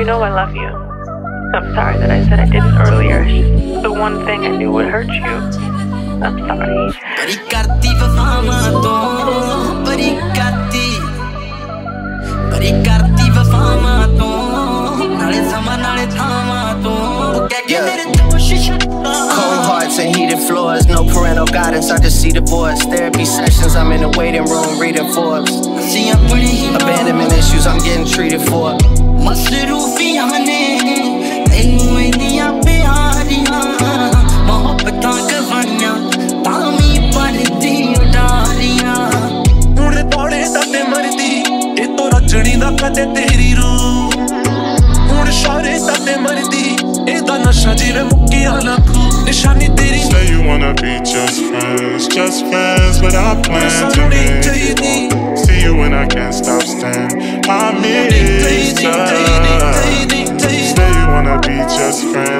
You know I love you. I'm sorry that I said I didn't earlier. the one thing I knew would hurt you. I'm sorry. ਬੜੀ ਕਰਦੀ ਵਫਾਵਾਂ ਤੋਂ ਬੜੀ ਕਰਦੀ ਬੜੀ ਕਰਦੀ ਵਫਾਵਾਂ ਤੋਂ ਨਾਲੇ ਸਮਾਂ ਨਾਲੇ ਥਾਵਾਂ ਤੋਂ ਉਹ ਕਹਿ ਕੇ ਮੇਰੇ ਦੋਸ਼ ਛੱਡਾ Cold hearts and heated floors, no parental guidance, I just see divorce. Therapy sessions, I'm in the waiting room reading Forbes. ਸੀਆਂ ਬੜੀ ਹੀ Abandonment issues, I'm getting treated for. ਮਸਰੂਫੀਆਂ ਨੇ ਤੈਨੂੰ ਇੰਨੀਆਂ ਪਿਆਰੀਆਂ ਮੁਹੱਬਤਾਂ ਕਵਾਈਆਂ ਤਾਂ ਵੀ ਪੜਦੀ ਉਡਾਰੀਆਂ ਹੁਣ ਤੋੜੇ ਦਾ ਮਰਦੀ ਇਹ ਤੋਂ ਰਚਣੀ ਦਾ ਕਦੇ ਤੇਰੀ ਰੂਹ ਹੁਣ ਸ਼ਾਰੇ ਦਾ ਮਰਦੀ ਇਹਦਾ ਨਸ਼ਾ ਜਿਵੇਂ ਮੁੱਕਿਆ ਨਾ ਖੂ ਨਿਸ਼ਾਨੀ ਤੇਰੀ Say you wanna be just friends, just friends, but I plan to ਸਾਨੂੰ ਨਹੀਂ miss. ਚਾਹੀਦੀ See you when I can't stop staring. I miss ਚਾਹੀਦੀ us. ਚਾਹੀਦੀ ਚਾਹੀਦੀ Say you wanna be just friends,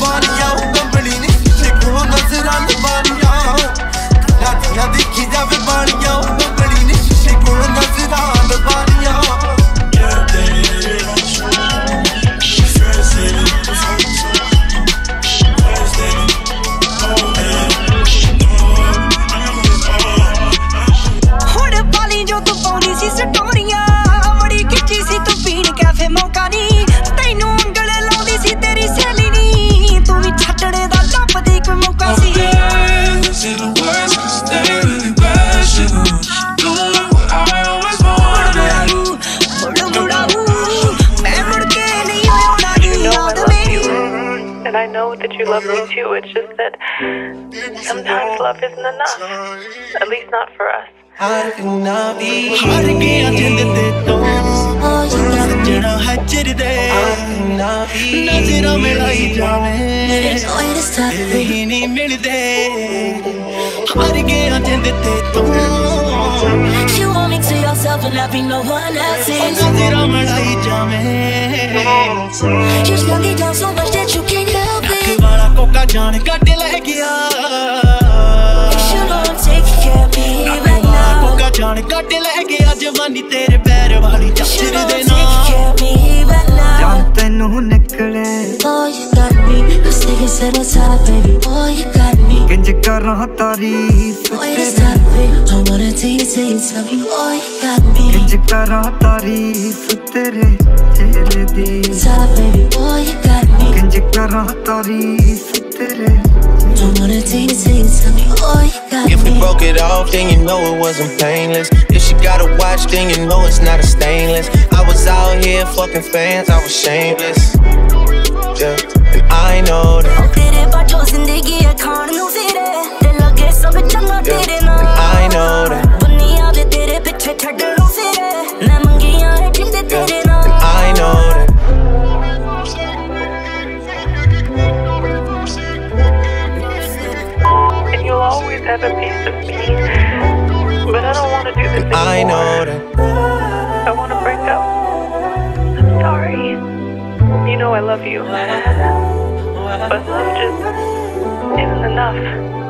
body, I know that you love me too. It's just that sometimes love isn't enough. At least not for us. Yourself and not be no one. You just me down so much. ਵਾਲਾ ਕੋਕਾ ਜਾਣ ਕੱਢ ਲੈ ਗਿਆ You know I'm taking care of me right now ਕੋਕਾ ਜਾਣ ਕੱਢ ਲੈ ਗਿਆ ਜਵਾਨੀ ਤੇਰੇ ਪੈਰ ਵਾਲੀ You ਚਾਚਰ know ਦੇ I'm taking ਨਾਲ care of me right now ਜਾਨ ਤੈਨੂੰ ਨਿਕਲੇ Oh, you got me. I'm sticking to the top, baby. Oh, you got me. ਕਿੰਜ ਕਰਾਂ ਤਾਰੀਫ Boy, it's not me. I wanna tell you, tell you, tell me. Oh, you got me. ਕਿੰਜ ਕਰਾਂ ਤਾਰੀਫ ਤੇਰੇ ਚਿਹਰੇ ਦੀ Top, baby. Oh, you got me. ਕਿੰਜ ਕਰਾਂ ਤਾਰੀਫ I wanna tell you, tell you, tell me. Oh, you got If we broke it off, then you know it wasn't painless. If she got a watch, then you know it's not a stainless. I was out here fucking fans, I was shameless. Have a piece of me. But I don't want to do this anymore. I know that. I want to break up. I'm sorry. You know I love you. But love just isn't enough.